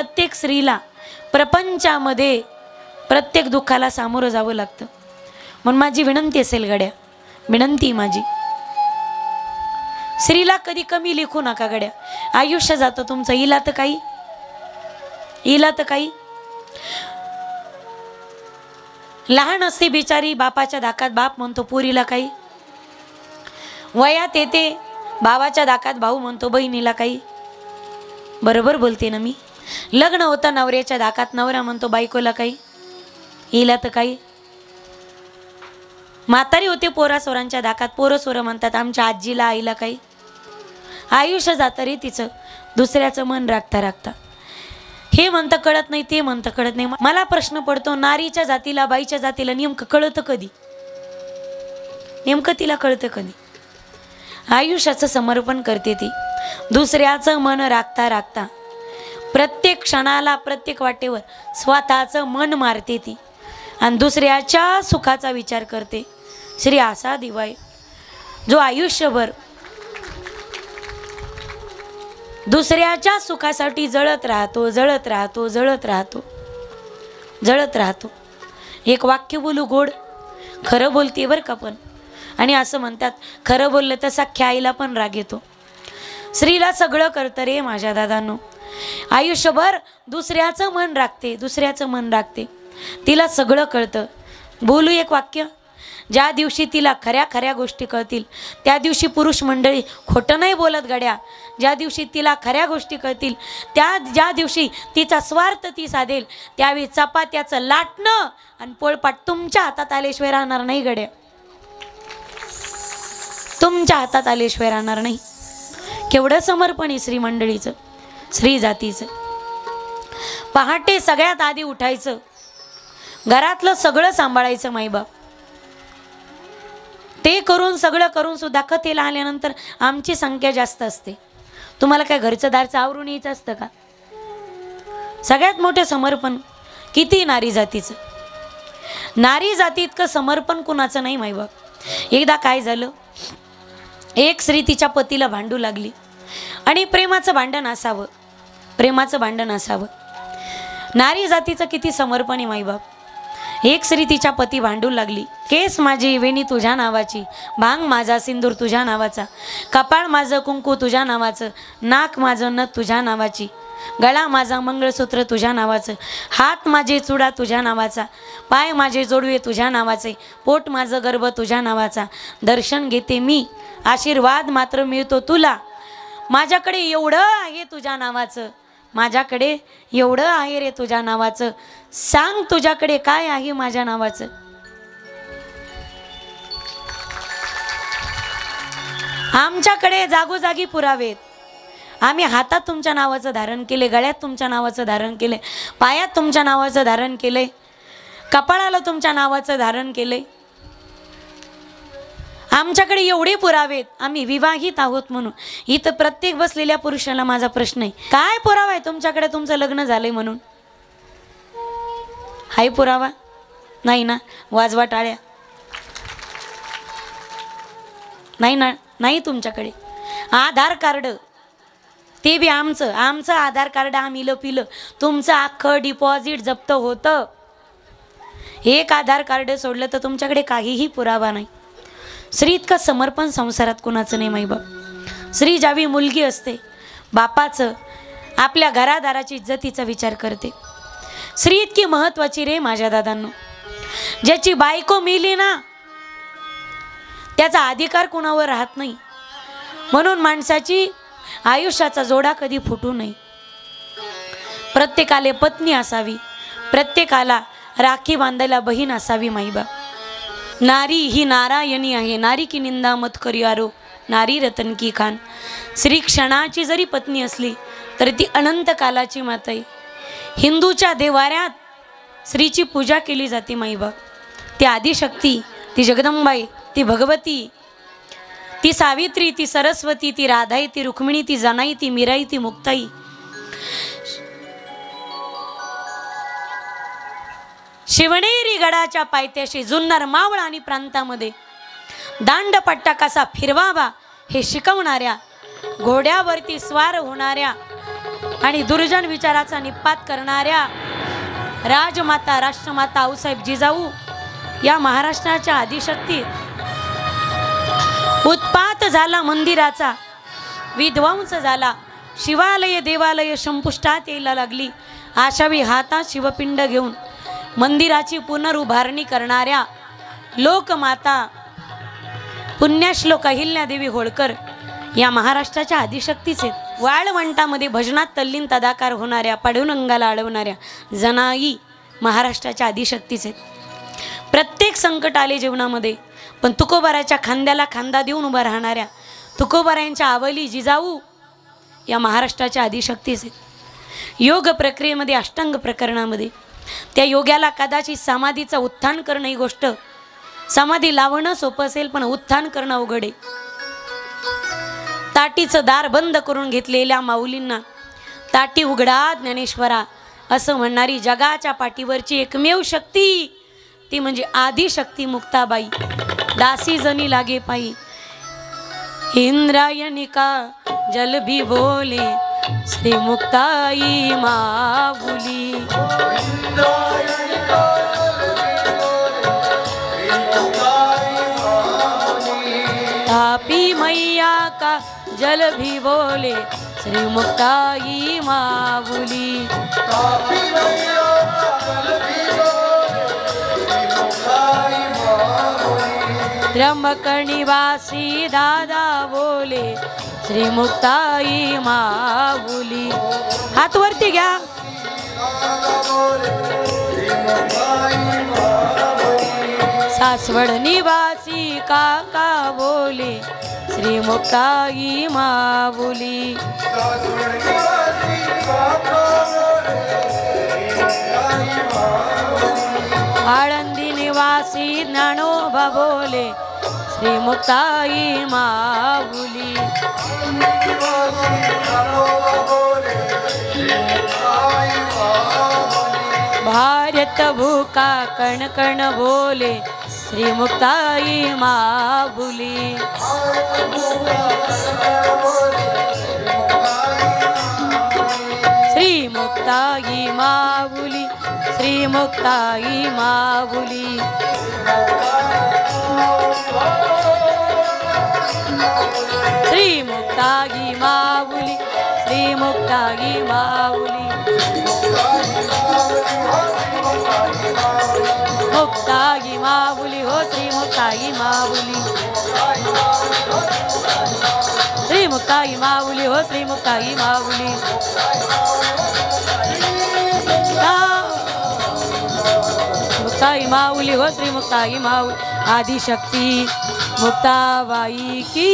प्रत्येक स्त्रीला प्रपंचामध्ये प्रत्येक दुःखाला सामोरं जावं लागतं. म्हणून माझी विनंती असेल गड्या. विनंती माझी. स्त्रीला कधी कमी लिखू नका गड्या. आयुष्य जातं तुमचं. इला तर काही. इला तर काही. लहान असते बिचारी बापाच्या धाकात बाप म्हणतो पुरीला काही. वयात येते भावाच्या धाकात भाऊ म्हणतो बहिणीला काही. बरोबर बोलते ना मी? लग्न होतं नवऱ्याच्या धाकात नवरा म्हणतो बायकोला काही? हिला तर काही? म्हातारी होते पोरासोरांच्या धाकात. पोरं म्हणतात आमच्या आजीला आईला काही? आयुष्य जातं रे तिचं. दुसऱ्याचं मन राखता राखता. हे म्हणतं कळत नाही ते म्हणतं कळत नाही. मला प्रश्न पडतो नारीच्या जातीला बाईच्या जातीला नेमकं कळतं कधी? नेमकं तिला कळतं कधी? आयुष्याचं समर्पण करते ती. दुसऱ्याचं मन राखता राखता. प्रत्येक क्षणाला प्रत्येक वाटेवर स्वतःचं मन मारते ती. आणि दुसऱ्याच्या सुखाचा विचार करते. श्री असा दिवाय. जो आयुष्यभर दुसऱ्याच्या सुखासाठी जळत राहतो जळत राहतो जळत राहतो जळत राहतो. एक वाक्य बोलू गोड. खरं बोलते बरं का पण. आणि असं म्हणतात खरं बोललं तर सख्या आईला पण राग येतो. स्त्रीला सगळं करतं रे माझ्या दादांनो. आयुष्यभर दुसऱ्याचं मन राखते दुसऱ्याचं मन राखते. तिला सगळं कळतं. बोलू एक वाक्य? ज्या दिवशी तिला खऱ्या खऱ्या गोष्टी कळतील त्या दिवशी पुरुष मंडळी खोटं नाही बोलत गड्या. ज्या दिवशी तिला खऱ्या गोष्टी कळतील त्या ज्या दिवशी तिचा स्वार्थ ती साधेल त्यावेळी चपात्याचं लाटणं आणि पोळपाट तुमच्या हातात आल्याशिवाय राहणार नाही गड्या. तुमच्या हातात आल्याशिवाय राहणार नाही. केवढं समर्पण आहे श्री मंडळीचं स्त्री जातीचं. पहाटे सगळ्यात आधी उठायचं. घरातलं सगळं सांभाळायचं माईबाप. ते करून सगळं करून सुद्धा कथेला आल्यानंतर आमची संख्या जास्त असते. तुम्हाला काय घरचं दारचं आवरून यायचं असतं का? सगळ्यात मोठं समर्पण किती नारी जातीचं? नारी जाती इतकं समर्पण कुणाचं नाही माईबाप. एकदा काय झालं? एक स्त्री तिच्या पतीला भांडू लागली. आणि प्रेमाचं भांडण असावं. प्रेमाचं भांडण असावं. नारी जातीचं किती समर्पण आहे माईबाप. एक स्त्री तिच्या पती भांडू लागली. केस माझी वेणी तुझ्या नावाची. भांग माझा सिंदूर तुझ्या नावाचा. कपाळ माझं कुंकू तुझ्या नावाचं. नाक माझं नथ तुझ्या नावाची. गळा माझा मंगळसूत्र तुझ्या नावाचं. हात माझे चुडा तुझ्या नावाचा. पाय माझे जोडवे तुझ्या नावाचे. पोट माझं गर्भ तुझ्या नावाचा. दर्शन घेते मी. आशीर्वाद मात्र मिळतो तुला. माझ्याकडे एवढं आहे तुझ्या नावाचं. माझ्याकडे एवढं आहे रे तुझ्या नावाचं. सांग तुझ्याकडे काय आहे माझ्या नावाचं. आमच्याकडे जागोजागी पुरावेत. आम्ही हातात तुमच्या नावाचं धारण केले गळ्यात तुमच्या नावाचं धारण केले पायात तुमच्या नावाचं धारण केले कपाळाला तुमच्या नावाचं धारण केले. आमच्याकडे एवढे पुरावेत आम्ही विवाहित आहोत म्हणून. इथं प्रत्येक बसलेल्या पुरुषाला माझा प्रश्न आहे. काय पुरावा आहे तुमच्याकडे? तुमचं लग्न झालंय म्हणून. हाय पुरावा. नाही ना? वाजवा टाळ्या. नाही ना? नाही तुमच्याकडे. आधार कार्ड. ते बी आमचं. आमचं आधार कार्ड आम्ही लपिलं. तुमचं अख्खं डिपॉझिट जप्त होतं. एक आधार कार्ड सोडलं तर तुमच्याकडे काहीही पुरावा नाही. स्त्री इतकं समर्पण संसारात कुणाचं नाही माईबाप स्त्री ज्यावी मुलगी असते बापाचं आपल्या घरादाराची इज्जतीचा विचार करते. स्त्री इतकी महत्वाची रे माझ्या दादांनो. ज्याची बायको मिली ना त्याचा अधिकार कुणावर राहत नाही. म्हणून माणसाची आयुष्याचा जोडा कधी फुटू नये. प्रत्येकाला पत्नी असावी प्रत्येकाला राखी बांधायला बहीण असावी माईबा नारी ही नारायणी आहे. नारी की निंदा मत करी आरो. नारी रतन की खान. श्री क्षणाची जरी पत्नी असली तरी ती अनंत कालाची माताई. हिंदूच्या देवाऱ्यात स्त्रीची पूजा केली जाते माईबा ती आदिशक्ती ती जगदंबाई ती भगवती ती सावित्री ती सरस्वती ती राधाई ती रुक्मिणी ती जनाई ती मीराई ती मुक्ताई. शिवनेरी गडाच्या पायथ्याशी जुन्नर मावळ आणि प्रांतामध्ये. दांडपट्टा कसा फिरवावा हे शिकवणाऱ्या घोड्यावरती स्वार होणाऱ्या आणि दुर्जन विचाराचा निपात करणाऱ्या राजमाता राष्ट्रमाता आऊसाहेब जिजाऊ या महाराष्ट्राच्या आदिशक्ती. उत्पात झाला मंदिराचा विध्वंस झाला. शिवालय देवालय संपुष्टात यायला लागली. आशावी हातात शिवपिंड घेऊन मंदिराची पुनरुभारणी करणाऱ्या लोकमाता पुण्याश्लोक अहिल्यादेवी होळकर या महाराष्ट्राच्या आदिशक्तीचे आहेत वाळवंटामध्ये भजनात तल्लीन तदाकार होणाऱ्या पाडुरंगाला अडवणाऱ्या जनाई महाराष्ट्राच्या आदिशक्तीचे. प्रत्येक संकट आले जीवनामध्ये पण तुकोबाराच्या खांद्याला खांदा देऊन उभा राहणाऱ्या तुकोबारायांच्या आवली जिजाऊ या महाराष्ट्राच्या आदिशक्तीचे. योग प्रक्रियेमध्ये अष्टांग प्रकरणामध्ये त्या योग्याला कदाचित समाधीचं उत्थान करणं ही गोष्ट. समाधी लावणं सोपं असेल पण उत्थान करणं अवघड आहे. ताटीचं दार बंद करून घेतलेल्या माऊलींना ताटी उघडा ज्ञानेश्वरा असं म्हणणारी जगाच्या पाठीवरची एकमेव शक्ती ती म्हणजे आदिशक्ती मुक्ताबाई. दासी जनी लागे पायी इंद्रायणिका जल भी बोले श्री मुक्ताई माऊली. तापी मैया का जल भी बोले श्री मुक्ताई माऊली. त्र्यंबक निवासी दादा बोले श्रीमुक्ताई माऊली. हात वरती घ्या. सासवड निवासी काका बोले श्रीमुक्ताई माऊली. आळंदी निवासी ज्ञानोबा बोले श्रीमुक्ताई माऊली. भारत भूका कण कण बोले श्री मुक्ताई माबुली श्री मुक्ताई माबुली श्री मुक्ताई माबुली श्री मुक्ताई माऊली श्री मुक्ताई माऊली मुक्ताई माऊली हो श्री मुक्ताई माऊली श्री मुक्ताई माऊली हो श्री मुक्ताई माऊली मुक्ताई माऊली हो श्री मुक्ताई माऊली आदिशक्ती मुक्ताबाई की